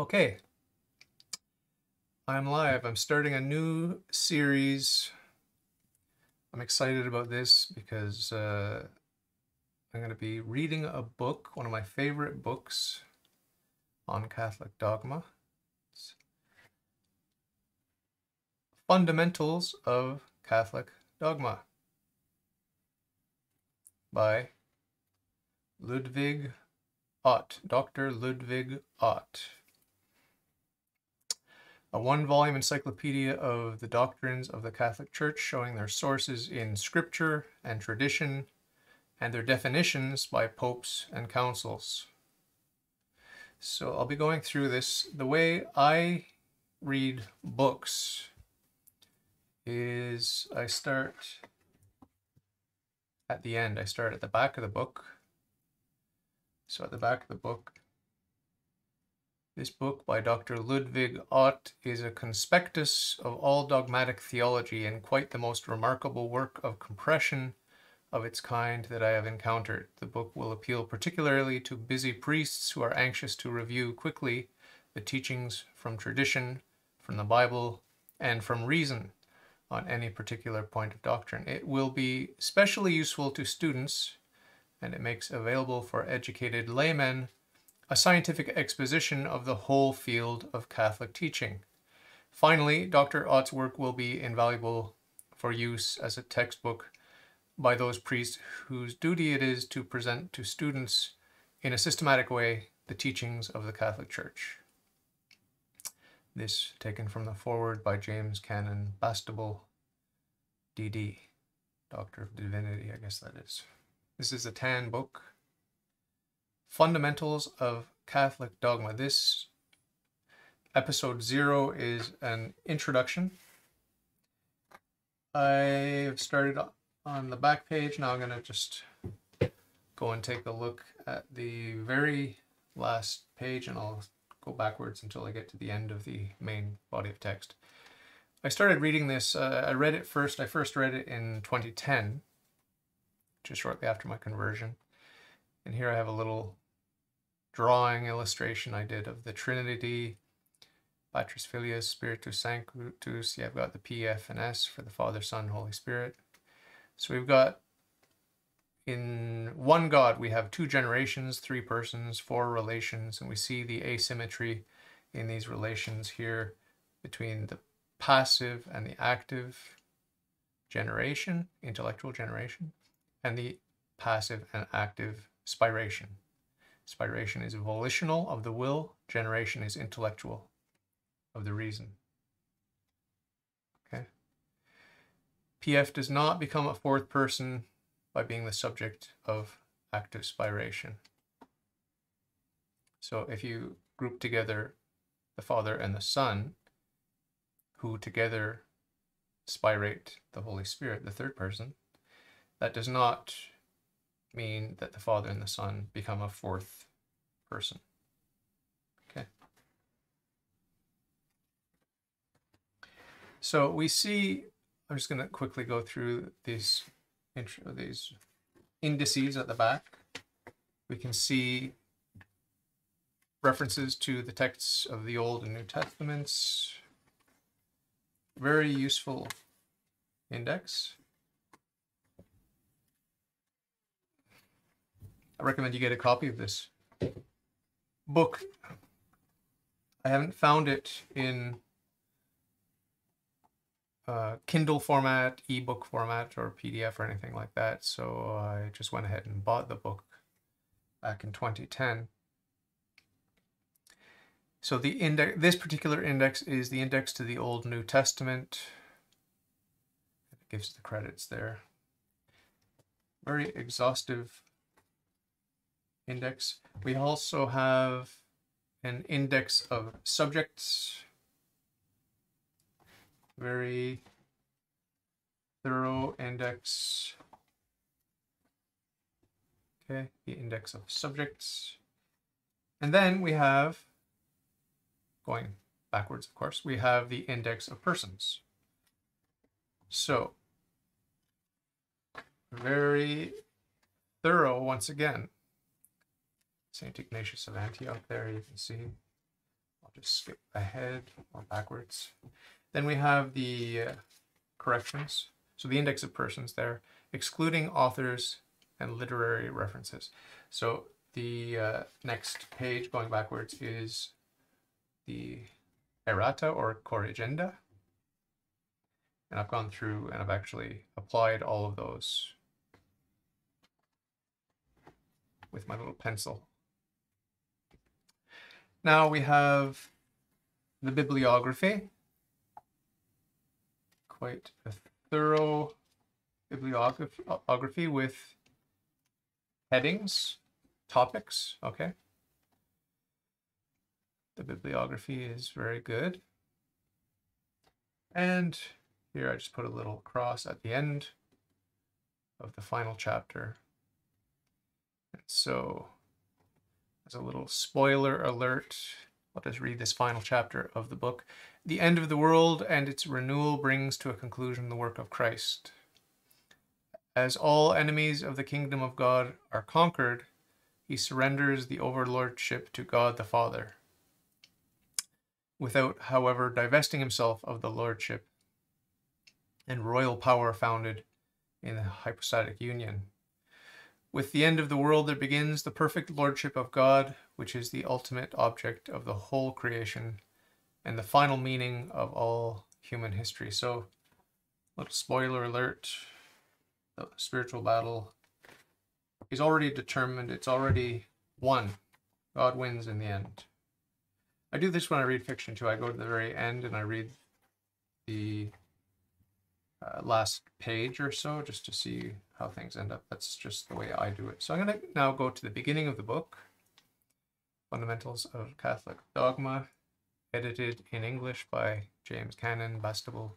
Okay. I'm live. I'm starting a new series. I'm excited about this because uh, I'm going to be reading a book, one of my favorite books on Catholic dogma. It's Fundamentals of Catholic Dogma by Ludwig Ott, Dr. Ludwig Ott a one volume encyclopedia of the doctrines of the Catholic Church showing their sources in scripture and tradition and their definitions by popes and councils. So I'll be going through this. The way I read books is I start at the end. I start at the back of the book. So at the back of the book, this book by Dr. Ludwig Ott is a conspectus of all dogmatic theology and quite the most remarkable work of compression of its kind that I have encountered. The book will appeal particularly to busy priests who are anxious to review quickly the teachings from tradition, from the Bible, and from reason on any particular point of doctrine. It will be especially useful to students, and it makes available for educated laymen a scientific exposition of the whole field of Catholic teaching. Finally, Dr. Ott's work will be invaluable for use as a textbook by those priests whose duty it is to present to students in a systematic way the teachings of the Catholic Church. This taken from the foreword by James Canon Bastable, DD, Doctor of Divinity, I guess that is. This is a tan book Fundamentals of Catholic Dogma. This episode zero is an introduction. I've started on the back page. Now I'm going to just go and take a look at the very last page and I'll go backwards until I get to the end of the main body of text. I started reading this, uh, I read it first, I first read it in 2010, just shortly after my conversion. And here I have a little drawing illustration I did of the Trinity, Patris Filius, Spiritus Sanctus. Yeah, I've got the P, F, and S for the Father, Son, Holy Spirit. So we've got in one God, we have two generations, three persons, four relations, and we see the asymmetry in these relations here between the passive and the active generation, intellectual generation, and the passive and active spiration, Spiration is volitional of the will, generation is intellectual of the reason. Okay. PF does not become a fourth person by being the subject of active spiration. So if you group together the Father and the Son, who together spirate the Holy Spirit, the third person, that does not mean that the Father and the Son become a fourth person. Okay. So we see, I'm just going to quickly go through these, these indices at the back. We can see references to the texts of the Old and New Testaments. Very useful index. I recommend you get a copy of this book. I haven't found it in uh, Kindle format, ebook format, or PDF or anything like that. So I just went ahead and bought the book back in 2010. So the index, this particular index is the index to the Old New Testament. It gives the credits there. Very exhaustive index. We also have an index of subjects. Very thorough index. Okay, the index of subjects. And then we have, going backwards, of course, we have the index of persons. So, very thorough once again. St. Ignatius of Antioch there, you can see I'll just skip ahead or backwards. Then we have the uh, corrections. So the index of persons there, excluding authors and literary references. So the uh, next page going backwards is the errata or corrigenda. And I've gone through and I've actually applied all of those with my little pencil. Now we have the bibliography. Quite a thorough bibliography with headings, topics, okay. The bibliography is very good. And here I just put a little cross at the end of the final chapter. And so, as a little spoiler alert, let us read this final chapter of the book. The end of the world and its renewal brings to a conclusion the work of Christ. As all enemies of the kingdom of God are conquered, he surrenders the overlordship to God the Father, without, however, divesting himself of the lordship and royal power founded in the hypostatic union. With the end of the world, there begins the perfect lordship of God, which is the ultimate object of the whole creation and the final meaning of all human history. So, little spoiler alert the spiritual battle is already determined, it's already won. God wins in the end. I do this when I read fiction too. I go to the very end and I read the uh, last page or so just to see how things end up. That's just the way I do it. So I'm going to now go to the beginning of the book, Fundamentals of Catholic Dogma, edited in English by James Canon Bastable,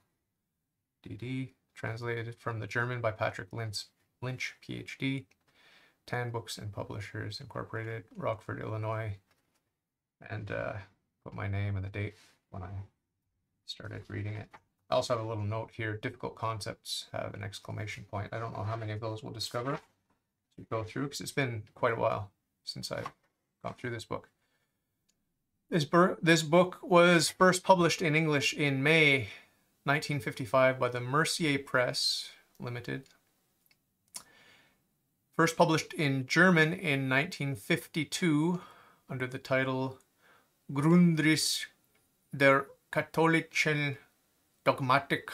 DD, translated from the German by Patrick Lynch, Lynch PhD, Tan Books and Publishers Incorporated, Rockford, Illinois, and uh, put my name and the date when I started reading it. I also have a little note here, difficult concepts have an exclamation point. I don't know how many of those we'll discover as we go through, because it's been quite a while since I've gone through this book. This, this book was first published in English in May 1955 by the Mercier Press Limited. First published in German in 1952 under the title Grundriss der katholischen Dogmatik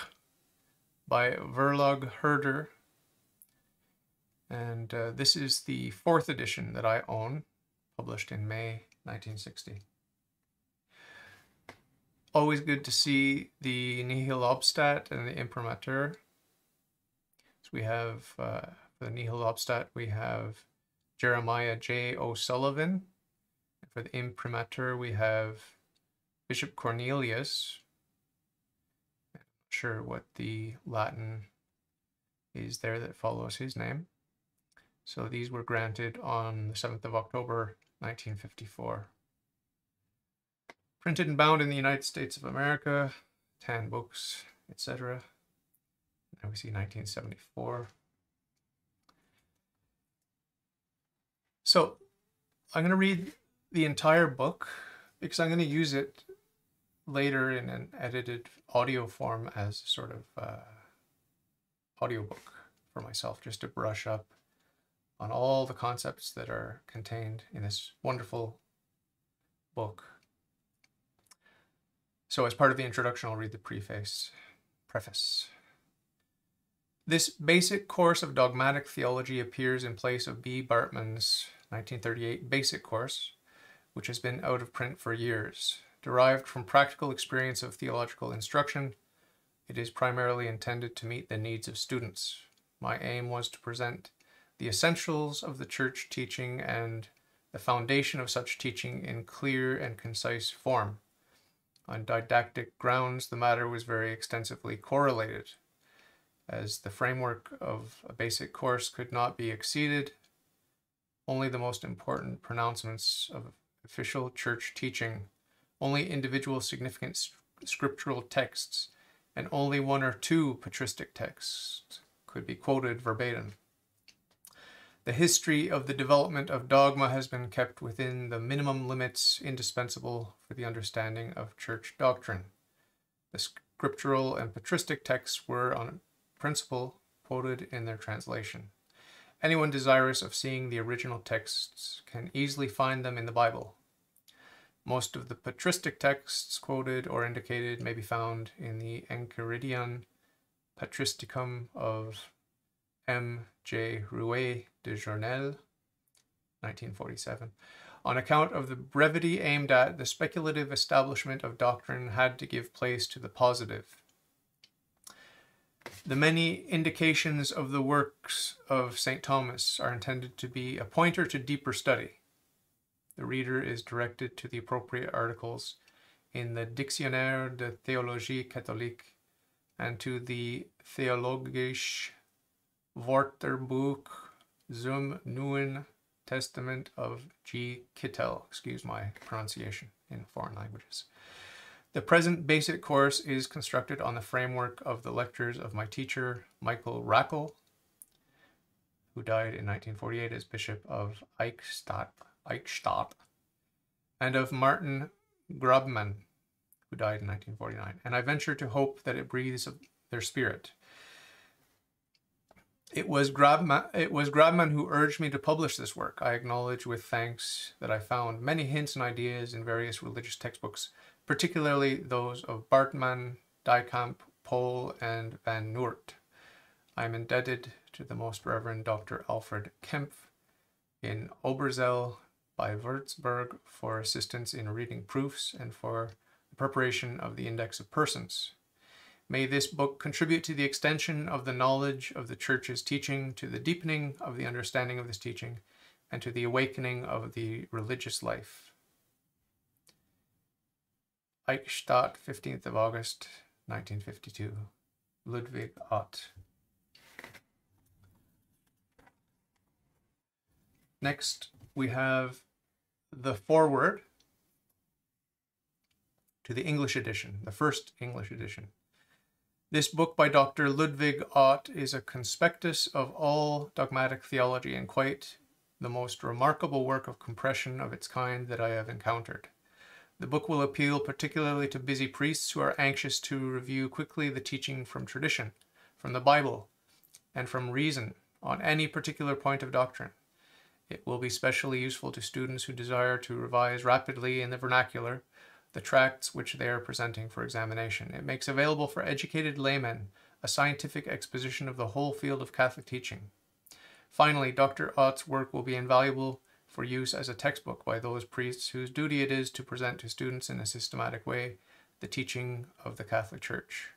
by Verlag Herder. And uh, this is the fourth edition that I own, published in May 1960. Always good to see the Nihil Obstat and the Imprimatur. So we have, uh, for the Nihil Obstat, we have Jeremiah J. O'Sullivan. For the Imprimatur, we have Bishop Cornelius, sure what the Latin is there that follows his name. So these were granted on the 7th of October 1954. Printed and bound in the United States of America, Tan Books, etc. Now we see 1974. So I'm going to read the entire book because I'm going to use it later in an edited audio form as sort of uh, audiobook for myself, just to brush up on all the concepts that are contained in this wonderful book. So as part of the introduction, I'll read the preface. Preface. This basic course of dogmatic theology appears in place of B. Bartmann's 1938 basic course, which has been out of print for years. Derived from practical experience of theological instruction, it is primarily intended to meet the needs of students. My aim was to present the essentials of the church teaching and the foundation of such teaching in clear and concise form. On didactic grounds, the matter was very extensively correlated. As the framework of a basic course could not be exceeded, only the most important pronouncements of official church teaching only individual significant scriptural texts, and only one or two patristic texts could be quoted verbatim. The history of the development of dogma has been kept within the minimum limits indispensable for the understanding of church doctrine. The scriptural and patristic texts were, on principle, quoted in their translation. Anyone desirous of seeing the original texts can easily find them in the Bible. Most of the patristic texts quoted or indicated may be found in the Enchiridion Patristicum of M. J. Rouet de Journel, 1947. On account of the brevity aimed at, the speculative establishment of doctrine had to give place to the positive. The many indications of the works of St. Thomas are intended to be a pointer to deeper study. The reader is directed to the appropriate articles in the Dictionnaire de Théologie Catholique and to the Theologische Wörterbuch zum Neuen Testament of G. Kittel. Excuse my pronunciation in foreign languages. The present basic course is constructed on the framework of the lectures of my teacher, Michael Rackl, who died in 1948 as Bishop of Eichstätt, Eichstätt and of Martin Grabmann, who died in 1949. And I venture to hope that it breathes their spirit. It was Grabmann, it was Grabmann who urged me to publish this work. I acknowledge with thanks that I found many hints and ideas in various religious textbooks, particularly those of Bartmann, Diekamp, Pohl, and Van Noort. I am indebted to the Most Reverend Dr. Alfred Kempf in Oberzell by Würzburg for assistance in reading proofs and for the preparation of the Index of Persons. May this book contribute to the extension of the knowledge of the Church's teaching, to the deepening of the understanding of this teaching, and to the awakening of the religious life. Eichstätt, 15th of August, 1952. Ludwig Ott. Next, we have the foreword to the English edition, the first English edition. This book by Dr. Ludwig Ott is a conspectus of all dogmatic theology and quite the most remarkable work of compression of its kind that I have encountered. The book will appeal particularly to busy priests who are anxious to review quickly the teaching from tradition, from the Bible, and from reason on any particular point of doctrine. It will be specially useful to students who desire to revise rapidly in the vernacular the tracts which they are presenting for examination. It makes available for educated laymen a scientific exposition of the whole field of Catholic teaching. Finally, Dr. Ott's work will be invaluable for use as a textbook by those priests whose duty it is to present to students in a systematic way the teaching of the Catholic Church.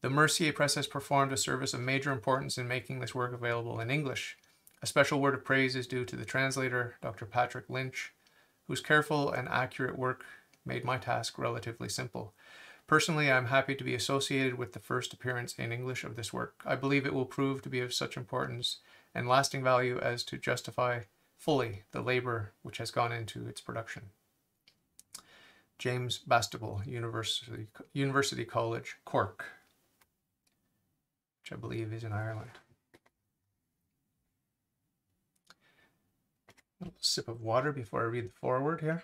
The Mercier Press has performed a service of major importance in making this work available in English. A special word of praise is due to the translator, Dr. Patrick Lynch, whose careful and accurate work made my task relatively simple. Personally, I am happy to be associated with the first appearance in English of this work. I believe it will prove to be of such importance and lasting value as to justify fully the labor which has gone into its production. James Bastable, University, University College, Cork, which I believe is in Ireland. Sip of water before I read the foreword here.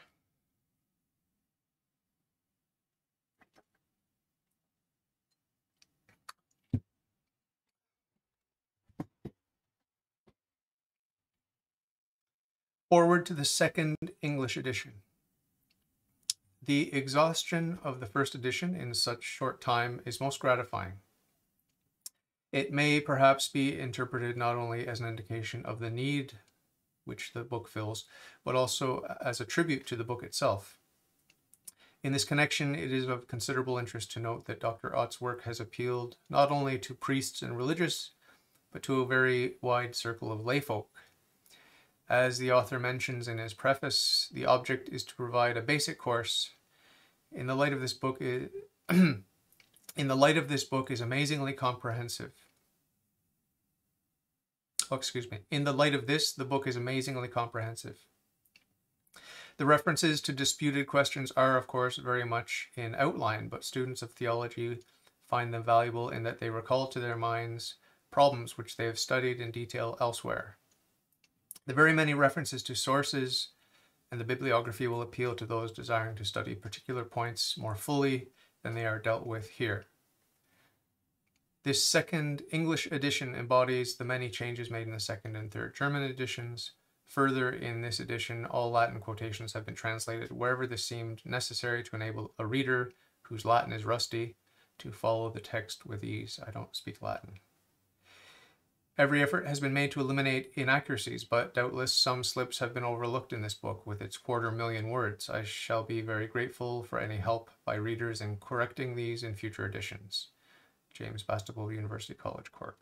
Forward to the second English edition. The exhaustion of the first edition in such short time is most gratifying. It may perhaps be interpreted not only as an indication of the need which the book fills, but also as a tribute to the book itself. In this connection, it is of considerable interest to note that Dr. Ott's work has appealed not only to priests and religious, but to a very wide circle of layfolk. As the author mentions in his preface, the object is to provide a basic course. In the light of this book, in the light of this book is amazingly comprehensive. Excuse me. In the light of this, the book is amazingly comprehensive. The references to disputed questions are, of course, very much in outline, but students of theology find them valuable in that they recall to their minds problems which they have studied in detail elsewhere. The very many references to sources and the bibliography will appeal to those desiring to study particular points more fully than they are dealt with here. This second English edition embodies the many changes made in the second and third German editions. Further, in this edition, all Latin quotations have been translated wherever this seemed necessary to enable a reader whose Latin is rusty to follow the text with ease. I don't speak Latin. Every effort has been made to eliminate inaccuracies, but doubtless some slips have been overlooked in this book with its quarter million words. I shall be very grateful for any help by readers in correcting these in future editions. James Bastable University College, Cork.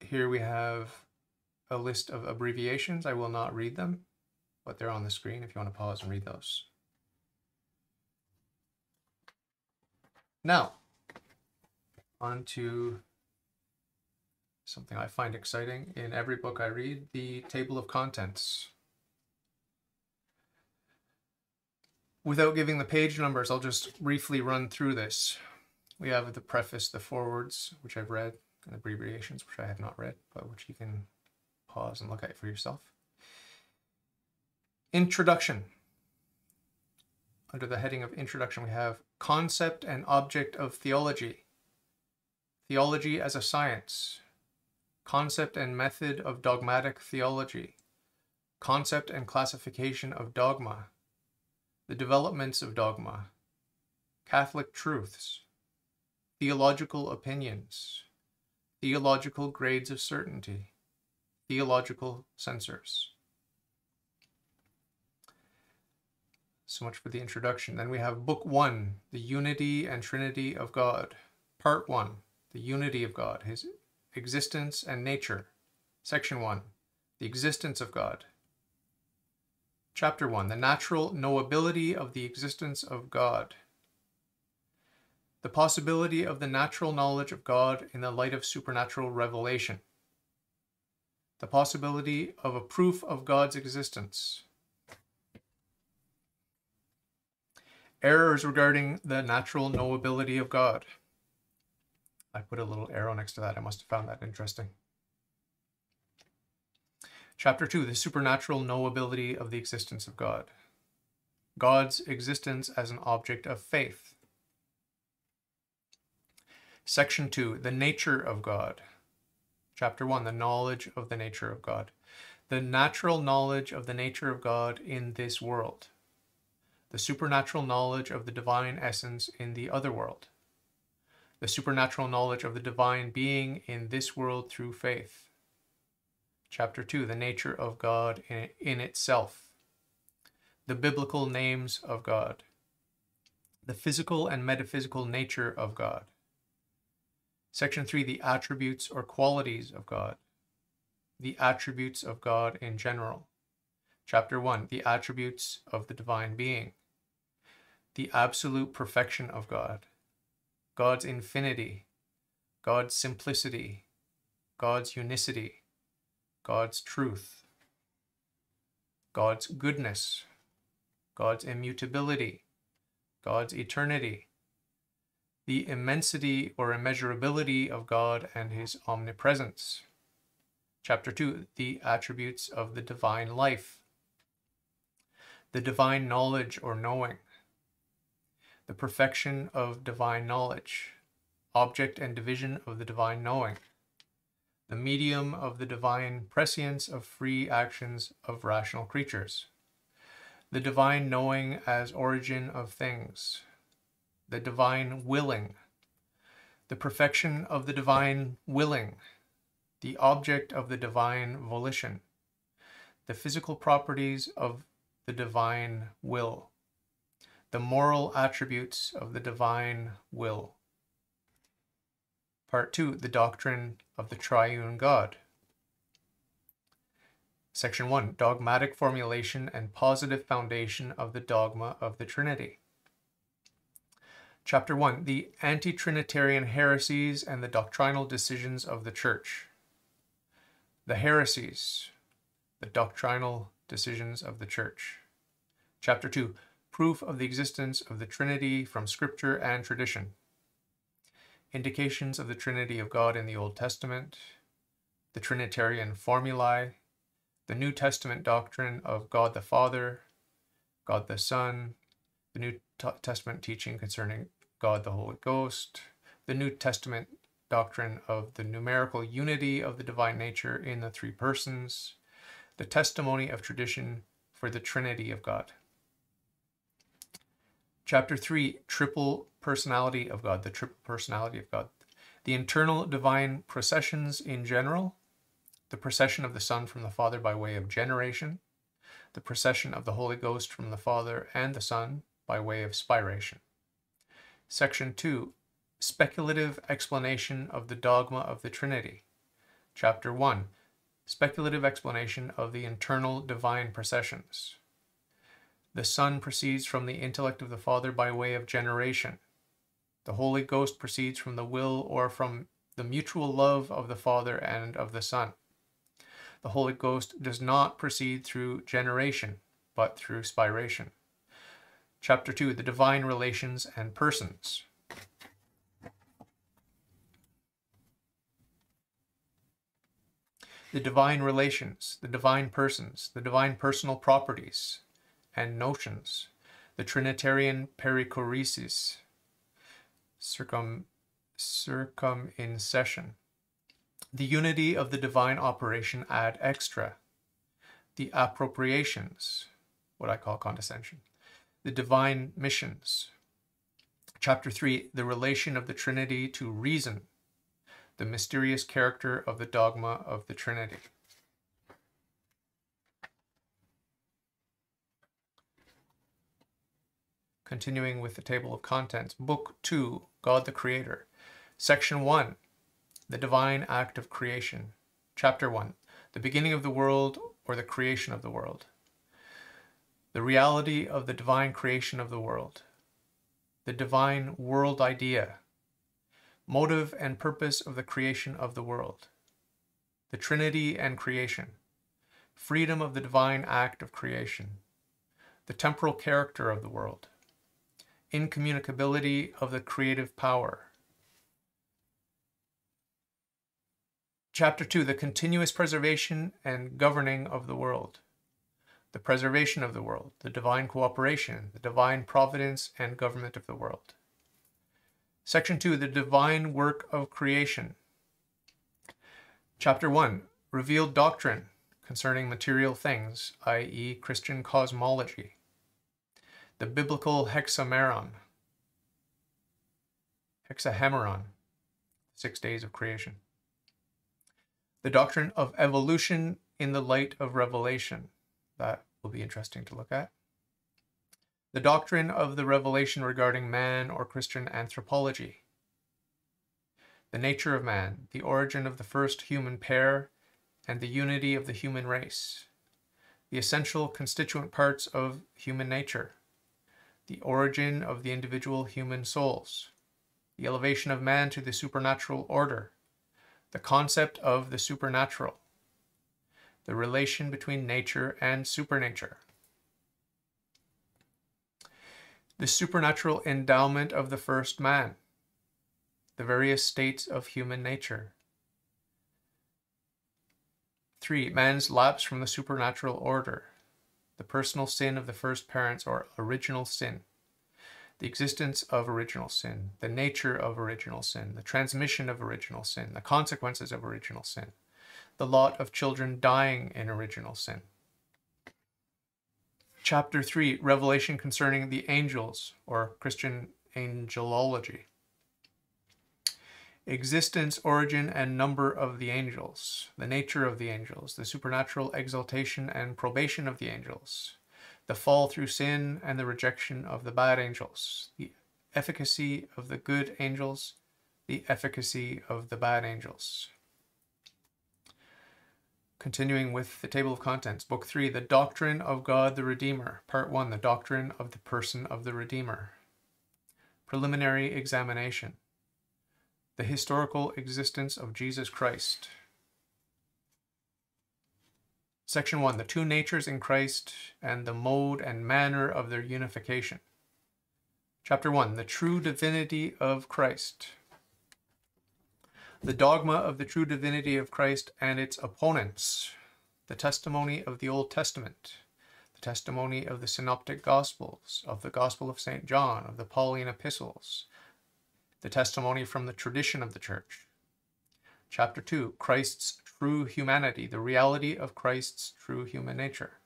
Here we have a list of abbreviations. I will not read them, but they're on the screen if you want to pause and read those. Now, on to something I find exciting in every book I read, the table of contents. Without giving the page numbers, I'll just briefly run through this. We have the preface, the forewords, which I've read, and the abbreviations, which I have not read, but which you can pause and look at for yourself. Introduction. Under the heading of introduction, we have concept and object of theology, theology as a science, concept and method of dogmatic theology, concept and classification of dogma, the developments of dogma, Catholic truths, theological opinions, theological grades of certainty, theological censors. So much for the introduction. Then we have Book 1, The Unity and Trinity of God. Part 1, The Unity of God, His Existence and Nature. Section 1, The Existence of God. Chapter 1, The Natural Knowability of the Existence of God the possibility of the natural knowledge of God in the light of supernatural revelation, the possibility of a proof of God's existence, errors regarding the natural knowability of God. I put a little arrow next to that. I must have found that interesting. Chapter 2 The supernatural knowability of the existence of God. God's existence as an object of faith. Section 2 The Nature of God. Chapter 1 The Knowledge of the Nature of God. The natural knowledge of the nature of God in this world. The supernatural knowledge of the divine essence in the other world. The supernatural knowledge of the divine being in this world through faith. Chapter 2 The Nature of God in, in itself. The biblical names of God. The physical and metaphysical nature of God Section 3 The attributes or qualities of God. The attributes of God in general. Chapter 1 The attributes of the divine being. The absolute perfection of God. God's infinity. God's simplicity. God's unicity. God's truth. God's goodness. God's immutability. God's eternity the immensity or immeasurability of God and his omnipresence. Chapter 2 The attributes of the divine life, the divine knowledge or knowing, the perfection of divine knowledge, object and division of the divine knowing, the medium of the divine prescience of free actions of rational creatures, the divine knowing as origin of things the divine willing, the perfection of the divine willing, the object of the divine volition, the physical properties of the divine will, the moral attributes of the divine will. Part 2 The Doctrine of the Triune God. Section 1 Dogmatic Formulation and Positive Foundation of the Dogma of the Trinity. Chapter 1 The Anti Trinitarian Heresies and the Doctrinal Decisions of the Church. The Heresies, the Doctrinal Decisions of the Church. Chapter 2 Proof of the Existence of the Trinity from Scripture and Tradition. Indications of the Trinity of God in the Old Testament. the Trinitarian formulae, the New Testament doctrine of God the Father, God the Son, the New Testament teaching concerning God the Holy Ghost, the New Testament doctrine of the numerical unity of the divine nature in the three persons, the testimony of tradition for the Trinity of God. Chapter 3 Triple Personality of God, the triple personality of God. The internal divine processions in general, the procession of the Son from the Father by way of generation, the procession of the Holy Ghost from the Father and the Son by way of spiration. Section 2 Speculative explanation of the dogma of the Trinity. Chapter 1 Speculative explanation of the internal divine processions. The Son proceeds from the intellect of the Father by way of generation. The Holy Ghost proceeds from the will or from the mutual love of the Father and of the Son. The Holy Ghost does not proceed through generation, but through spiration. Chapter 2 The Divine Relations and Persons. The divine relations, the divine persons, the divine personal properties and notions, the Trinitarian perichoresis, circum, circumincession, the unity of the divine operation ad extra, the appropriations, what I call condescension, the divine missions. Chapter 3 The relation of the Trinity to reason, the mysterious character of the dogma of the Trinity. Continuing with the table of contents, Book 2 God the Creator, Section 1 The Divine Act of Creation, Chapter 1 The Beginning of the World or the Creation of the World the reality of the divine creation of the world, the divine world idea, motive and purpose of the creation of the world, the Trinity and creation, freedom of the divine act of creation, the temporal character of the world, incommunicability of the creative power. Chapter 2 The continuous preservation and governing of the world the preservation of the world, the divine cooperation, the divine providence and government of the world. Section 2 The divine work of creation. Chapter 1 Revealed doctrine concerning material things, i.e., Christian cosmology. The biblical hexameron. Hexahemeron, six days of creation. The doctrine of evolution in the light of revelation that will be interesting to look at. The doctrine of the revelation regarding man or Christian anthropology. The nature of man, the origin of the first human pair, and the unity of the human race. The essential constituent parts of human nature. The origin of the individual human souls. The elevation of man to the supernatural order. The concept of the supernatural the relation between nature and supernature. The supernatural endowment of the first man, the various states of human nature. 3. Man's lapse from the supernatural order, the personal sin of the first parents or original sin, the existence of original sin, the nature of original sin, the transmission of original sin, the consequences of original sin the lot of children dying in original sin. Chapter 3 Revelation concerning the angels, or Christian angelology. Existence, origin, and number of the angels, the nature of the angels, the supernatural exaltation and probation of the angels, the fall through sin and the rejection of the bad angels, the efficacy of the good angels, the efficacy of the bad angels. Continuing with the table of contents, Book 3, The Doctrine of God the Redeemer, Part 1, The Doctrine of the Person of the Redeemer. Preliminary Examination, The Historical Existence of Jesus Christ. Section 1, The Two Natures in Christ and the Mode and Manner of Their Unification. Chapter 1, The True Divinity of Christ. The dogma of the true divinity of Christ and its opponents. The testimony of the Old Testament. The testimony of the Synoptic Gospels, of the Gospel of St. John, of the Pauline epistles. The testimony from the tradition of the Church. Chapter 2 Christ's true humanity, the reality of Christ's true human nature.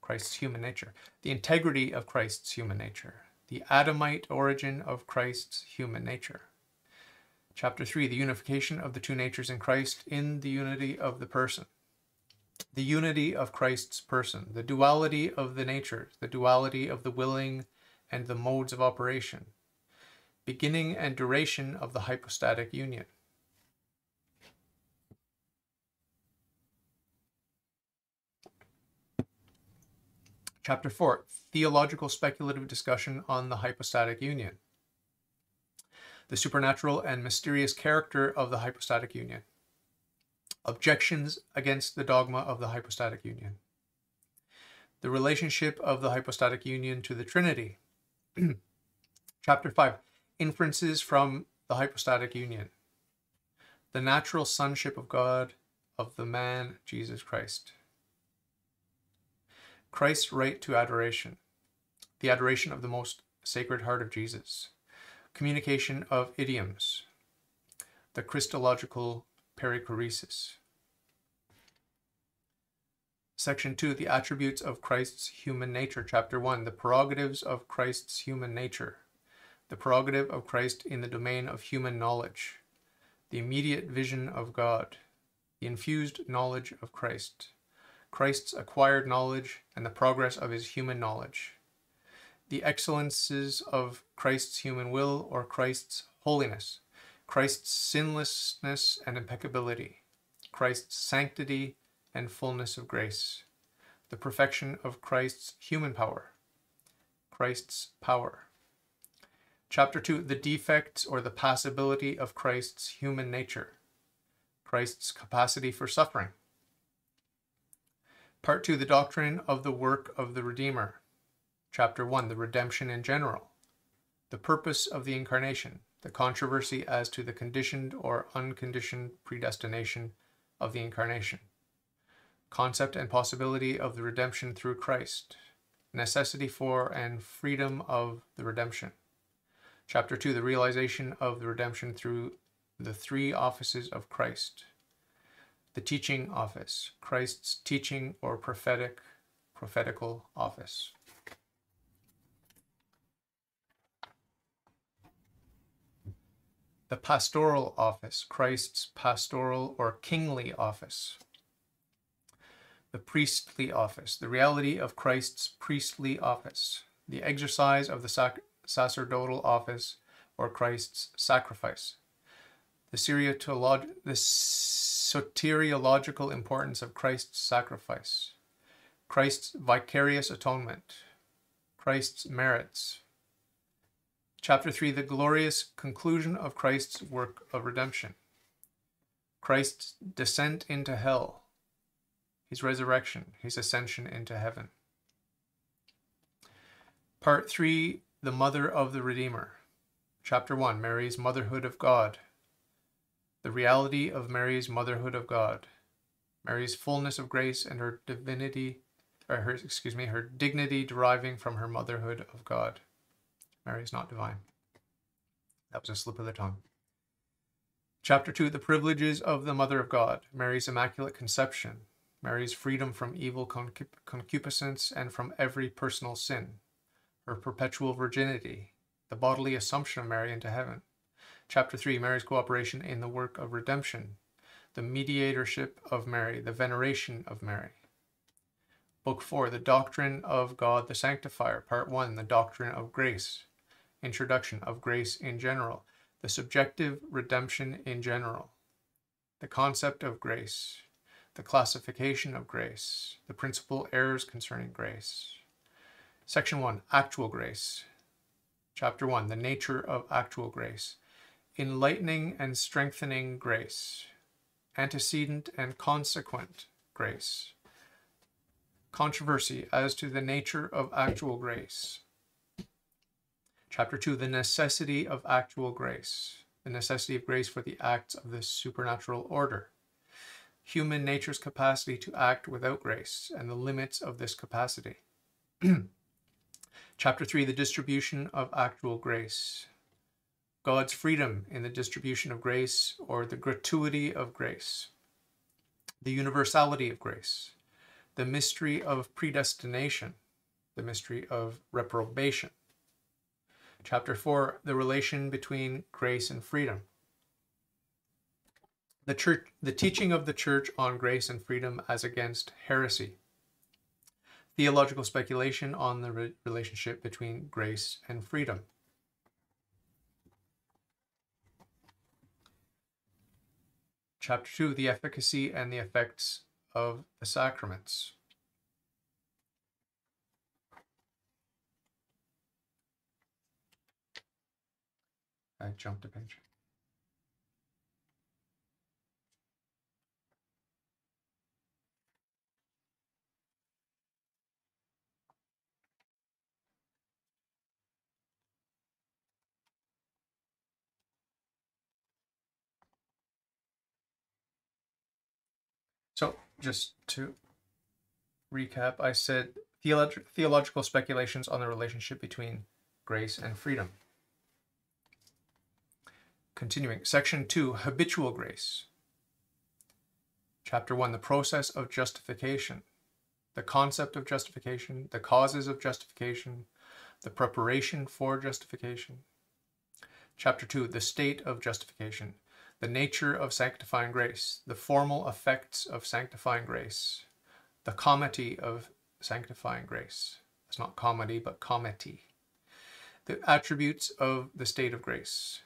Christ's human nature. The integrity of Christ's human nature. The Adamite origin of Christ's human nature. Chapter 3 The unification of the two natures in Christ in the unity of the person. The unity of Christ's person. The duality of the natures. The duality of the willing and the modes of operation. Beginning and duration of the hypostatic union. Chapter 4 Theological Speculative Discussion on the Hypostatic Union. The supernatural and mysterious character of the hypostatic union. Objections against the dogma of the hypostatic union. The relationship of the hypostatic union to the Trinity. Chapter 5 Inferences from the hypostatic union. The natural sonship of God, of the man Jesus Christ. Christ's right to adoration, the adoration of the most sacred heart of Jesus, communication of idioms, the Christological perichoresis. Section 2, the attributes of Christ's human nature. Chapter 1, the prerogatives of Christ's human nature, the prerogative of Christ in the domain of human knowledge, the immediate vision of God, the infused knowledge of Christ Christ's acquired knowledge, and the progress of his human knowledge. The excellences of Christ's human will or Christ's holiness, Christ's sinlessness and impeccability, Christ's sanctity and fullness of grace, the perfection of Christ's human power, Christ's power. Chapter 2 The defects or the passibility of Christ's human nature, Christ's capacity for suffering, Part 2 The Doctrine of the Work of the Redeemer. Chapter 1 The Redemption in General. The Purpose of the Incarnation. The controversy as to the conditioned or unconditioned predestination of the Incarnation. Concept and possibility of the redemption through Christ. Necessity for and freedom of the redemption. Chapter 2 The Realization of the redemption through the three offices of Christ the teaching office, Christ's teaching or prophetic, prophetical office. The pastoral office, Christ's pastoral or kingly office. The priestly office, the reality of Christ's priestly office. The exercise of the sac- sacerdotal office or Christ's sacrifice. The, the soteriological importance of Christ's sacrifice, Christ's vicarious atonement, Christ's merits. Chapter 3 The glorious conclusion of Christ's work of redemption, Christ's descent into hell, his resurrection, his ascension into heaven. Part 3 The Mother of the Redeemer. Chapter 1 Mary's Motherhood of God. The reality of Mary's motherhood of God, Mary's fullness of grace and her divinity, or her, excuse me, her dignity deriving from her motherhood of God. Mary is not divine. That was a slip of the tongue. Chapter 2 The privileges of the Mother of God, Mary's Immaculate Conception, Mary's freedom from evil concupiscence and from every personal sin, her perpetual virginity, the bodily assumption of Mary into heaven, Chapter 3 Mary's cooperation in the work of redemption, the mediatorship of Mary, the veneration of Mary. Book 4 The Doctrine of God the Sanctifier, Part 1 The Doctrine of Grace, Introduction of Grace in General, the Subjective Redemption in General, the Concept of Grace, the Classification of Grace, the Principal Errors Concerning Grace. Section 1 Actual Grace. Chapter 1 The Nature of Actual Grace enlightening and strengthening grace, antecedent and consequent grace, controversy as to the nature of actual grace. Chapter 2 The necessity of actual grace, the necessity of grace for the acts of the supernatural order. Human nature's capacity to act without grace and the limits of this capacity. Chapter 3 The distribution of actual grace. God's freedom in the distribution of grace or the gratuity of grace. The universality of grace. The mystery of predestination. The mystery of reprobation. Chapter 4 The relation between grace and freedom. The, church, the teaching of the church on grace and freedom as against heresy theological speculation on the re- relationship between grace and freedom. Chapter 2 The efficacy and the effects of the sacraments. I jumped a page. So, just to recap, I said theolog- theological speculations on the relationship between grace and freedom. Continuing, section 2 Habitual Grace. Chapter 1 The process of justification, the concept of justification, the causes of justification, the preparation for justification. Chapter 2 The state of justification, the nature of sanctifying grace, the formal effects of sanctifying grace, the comity of sanctifying grace. It's not comedy, but comity. The attributes of the state of grace.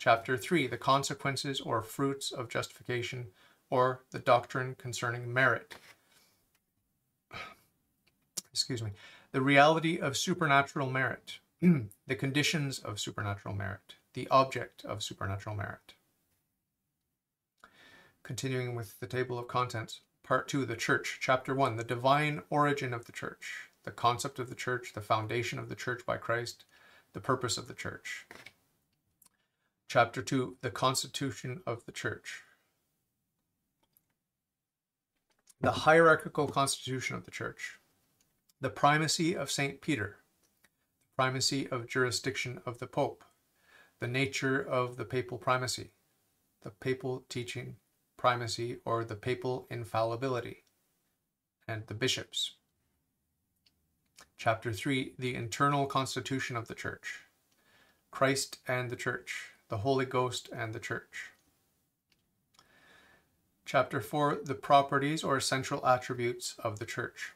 Chapter 3 The consequences or fruits of justification, or the doctrine concerning merit. Excuse me. The reality of supernatural merit, the conditions of supernatural merit, the object of supernatural merit. Continuing with the table of contents, part two, the church, chapter one, the divine origin of the church, the concept of the church, the foundation of the church by Christ, the purpose of the church. Chapter two, the constitution of the church. The hierarchical constitution of the church, the primacy of St. Peter, the primacy of jurisdiction of the Pope, the nature of the papal primacy, the papal teaching primacy or the papal infallibility, and the bishops. Chapter 3 The Internal Constitution of the Church, Christ and the Church, the Holy Ghost and the Church. Chapter 4 The Properties or Essential Attributes of the Church,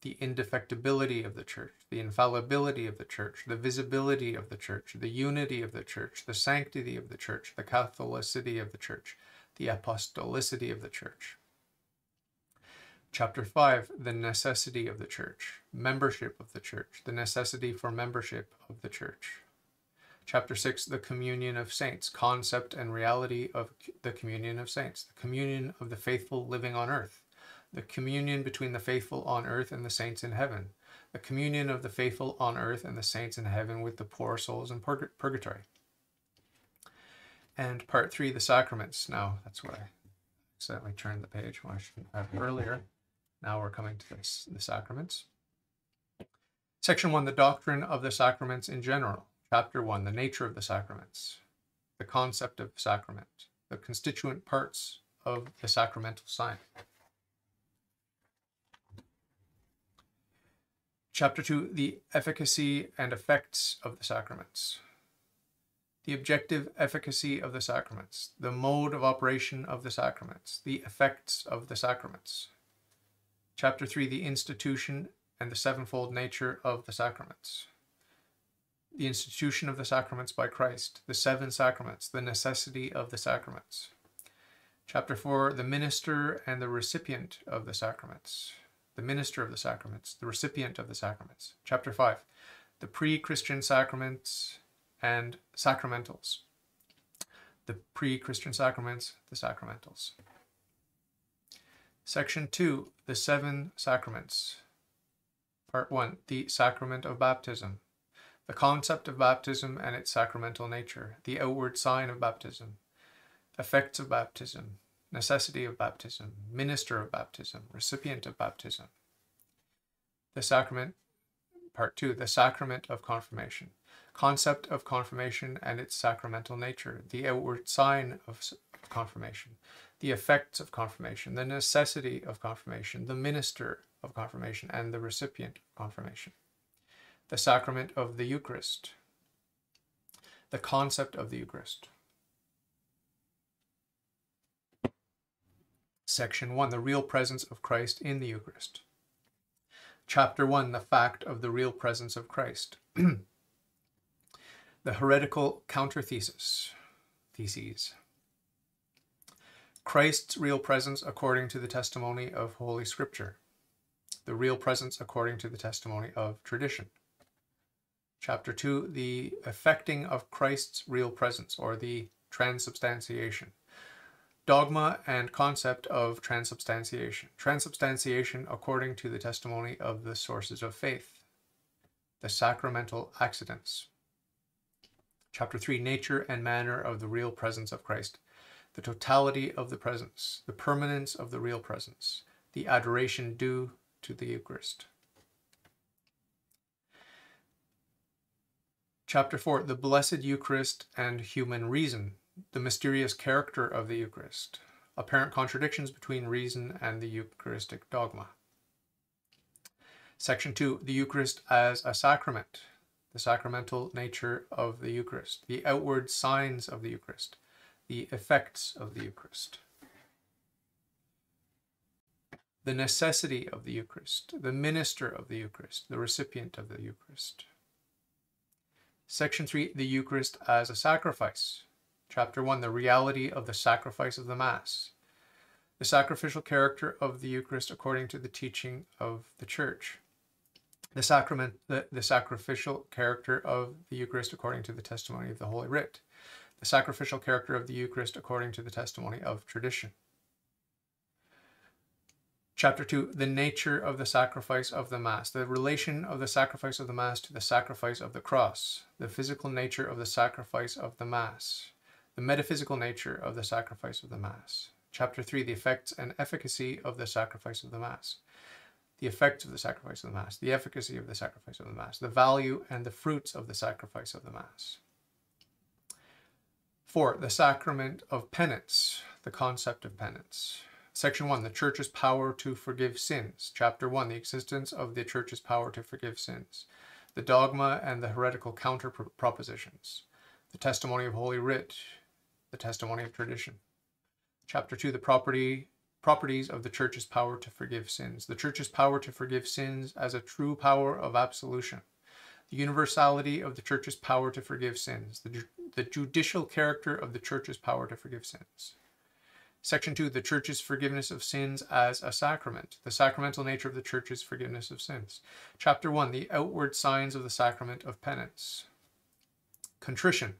the indefectibility of the Church, the infallibility of the Church, the visibility of the Church, the unity of the Church, the sanctity of the Church, the Catholicity of the Church the apostolicity of the church. Chapter 5 The necessity of the church, membership of the church, the necessity for membership of the church. Chapter 6 The communion of saints, concept and reality of the communion of saints, the communion of the faithful living on earth, the communion between the faithful on earth and the saints in heaven, the communion of the faithful on earth and the saints in heaven with the poor souls in purgatory and part three, the sacraments. Now, that's what I accidentally turned the page when I shouldn't have earlier. Now we're coming to this, the sacraments. Section one, the doctrine of the sacraments in general. Chapter one, the nature of the sacraments, the concept of sacrament, the constituent parts of the sacramental sign. Chapter 2 The efficacy and effects of the sacraments the objective efficacy of the sacraments, the mode of operation of the sacraments, the effects of the sacraments. Chapter 3 The institution and the sevenfold nature of the sacraments. The institution of the sacraments by Christ, the seven sacraments, the necessity of the sacraments. Chapter 4 The minister and the recipient of the sacraments. The minister of the sacraments, the recipient of the sacraments. Chapter 5 The pre Christian sacraments and sacramentals. The pre Christian sacraments, the sacramentals. Section 2 The Seven Sacraments. Part 1 The Sacrament of Baptism. The concept of baptism and its sacramental nature, the outward sign of baptism, effects of baptism, necessity of baptism, minister of baptism, recipient of baptism. The sacrament, part two, the sacrament of confirmation, concept of confirmation and its sacramental nature, the outward sign of confirmation, the effects of confirmation, the necessity of confirmation, the minister of confirmation, and the recipient of confirmation. The sacrament of the Eucharist, the concept of the Eucharist. Section 1 The real presence of Christ in the Eucharist. Chapter 1 The fact of the real presence of Christ. the heretical counterthesis. Theses. Christ's real presence according to the testimony of Holy Scripture. The real presence according to the testimony of tradition. Chapter 2 The effecting of Christ's real presence, or the transubstantiation. Dogma and concept of transubstantiation. Transubstantiation according to the testimony of the sources of faith. The sacramental accidents. Chapter 3 Nature and manner of the real presence of Christ the totality of the presence, the permanence of the real presence, the adoration due to the Eucharist. Chapter 4 The Blessed Eucharist and Human Reason, the mysterious character of the Eucharist, apparent contradictions between reason and the Eucharistic dogma. Section 2 The Eucharist as a sacrament, the sacramental nature of the Eucharist, the outward signs of the Eucharist, the effects of the Eucharist. The necessity of the Eucharist, the minister of the Eucharist, the recipient of the Eucharist. Section 3 The Eucharist as a sacrifice. Chapter 1 The reality of the sacrifice of the Mass. The sacrificial character of the Eucharist according to the teaching of the Church. The sacrament, the, the sacrificial character of the Eucharist according to the testimony of the Holy Writ the sacrificial character of the Eucharist according to the testimony of tradition. Chapter 2 The nature of the sacrifice of the Mass, the relation of the sacrifice of the Mass to the sacrifice of the cross, the physical nature of the sacrifice of the Mass, the metaphysical nature of the sacrifice of the Mass. Chapter 3 The effects and efficacy of the sacrifice of the Mass, the effects of the sacrifice of the Mass, the efficacy of the sacrifice of the Mass, the value and the fruits of the sacrifice of the Mass. Four, the sacrament of penance, the concept of penance. Section 1, the church's power to forgive sins. Chapter 1, the existence of the church's power to forgive sins. The dogma and the heretical counter propositions. The testimony of Holy Writ. The testimony of tradition. Chapter 2, the property properties of the church's power to forgive sins. The church's power to forgive sins as a true power of absolution. The universality of the church's power to forgive sins. The the judicial character of the church's power to forgive sins. Section 2, the church's forgiveness of sins as a sacrament, the sacramental nature of the church's forgiveness of sins. Chapter 1, the outward signs of the sacrament of penance. Contrition,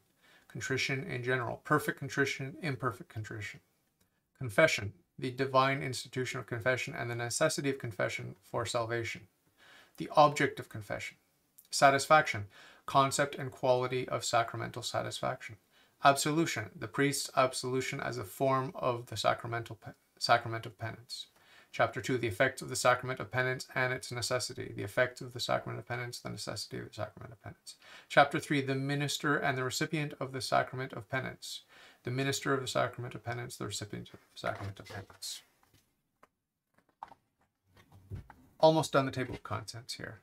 contrition in general, perfect contrition, imperfect contrition. Confession, the divine institution of confession and the necessity of confession for salvation. The object of confession. Satisfaction, concept and quality of sacramental satisfaction. Absolution, the priest's absolution as a form of the sacramental sacrament of penance. Chapter 2, the effects of the sacrament of penance and its necessity. The effects of the sacrament of penance, the necessity of the sacrament of penance. Chapter 3, the minister and the recipient of the sacrament of penance. The minister of the sacrament of penance, the recipient of the sacrament of penance. Almost done the table of contents here.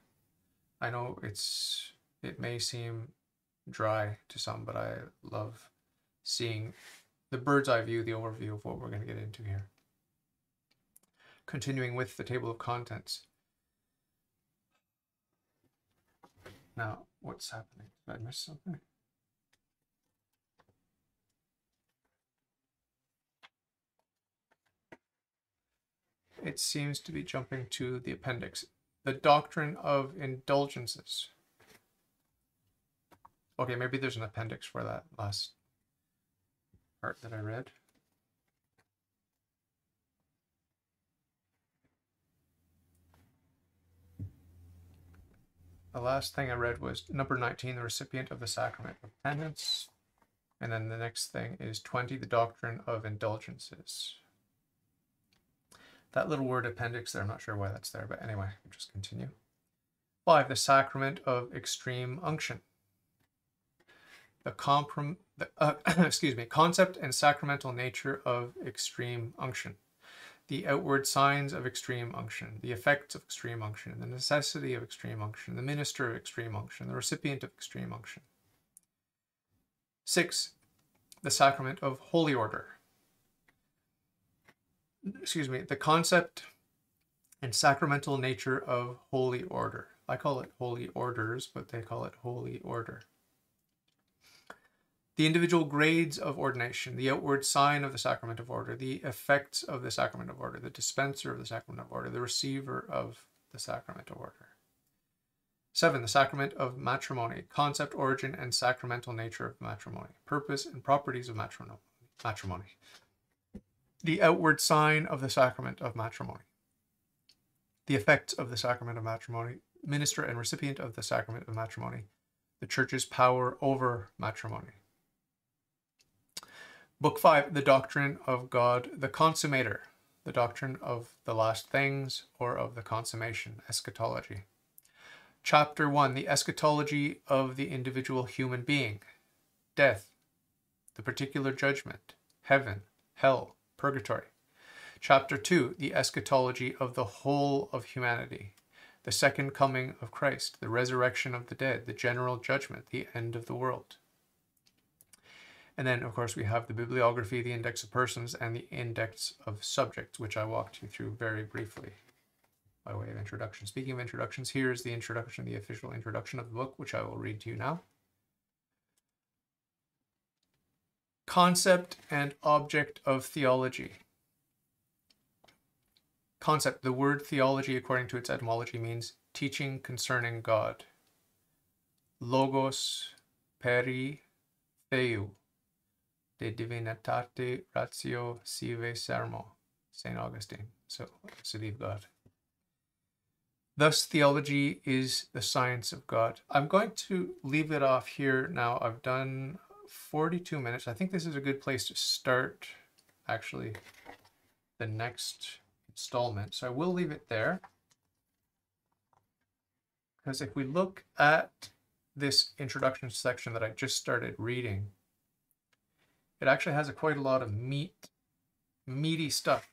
I know it's it may seem dry to some, but I love seeing the bird's eye view, the overview of what we're going to get into here. Continuing with the table of contents. Now, what's happening? Did I miss something? It seems to be jumping to the appendix. The doctrine of indulgences. Okay, maybe there's an appendix for that last part that I read. the last thing I read was number 19, the recipient of the sacrament of penance. And then the next thing is 20, the doctrine of indulgences. That little word appendix there, I'm not sure why that's there, but anyway, just continue. Five, the sacrament of extreme unction. The comprom, the, uh, excuse me, concept and sacramental nature of extreme unction. The outward signs of extreme unction, the effects of extreme unction, the necessity of extreme unction, the minister of extreme unction, the recipient of extreme unction. Six, the sacrament of holy order. Excuse me, the concept and sacramental nature of holy order. I call it holy orders, but they call it holy order. The individual grades of ordination, the outward sign of the sacrament of order, the effects of the sacrament of order, the dispenser of the sacrament of order, the receiver of the sacrament of order. Seven, the sacrament of matrimony, concept, origin, and sacramental nature of matrimony, purpose and properties of matrimony. The outward sign of the sacrament of matrimony. The effects of the sacrament of matrimony, minister and recipient of the sacrament of matrimony, the church's power over matrimony. Book 5, the doctrine of God, the consummator, the doctrine of the last things or of the consummation, eschatology. Chapter 1 The Eschatology of the Individual Human Being. Death, the Particular Judgment, Heaven, Hell, Purgatory. Chapter 2 The Eschatology of the Whole of Humanity. The Second Coming of Christ, the Resurrection of the Dead, the General Judgment, the End of the World. And then, of course, we have the bibliography, the index of persons, and the index of subjects, which I walked you through very briefly by way of introduction. Speaking of introductions, here's the introduction, the official introduction of the book, which I will read to you now. Concept and object of theology. Concept. The word theology, according to its etymology, means teaching concerning God. Logos peri theou, de divinitate ratio sive sermo. St. Augustine. So, city of God. Thus, theology is the science of God. I'm going to leave it off here now. I've done 42 minutes. I think this is a good place to start, actually, the next installment. So I will leave it there. Because if we look at this introduction section that I just started reading, it actually has a quite a lot of meat, meaty stuff.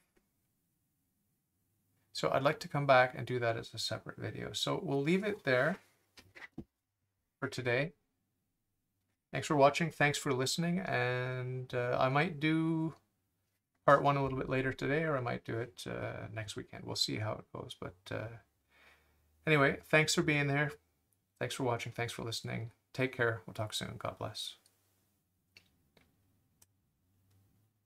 So I'd like to come back and do that as a separate video. So we'll leave it there for today. Thanks for watching. Thanks for listening. And uh, I might do part one a little bit later today, or I might do it uh, next weekend. We'll see how it goes. But uh, anyway, thanks for being there. Thanks for watching. Thanks for listening. Take care. We'll talk soon. God bless.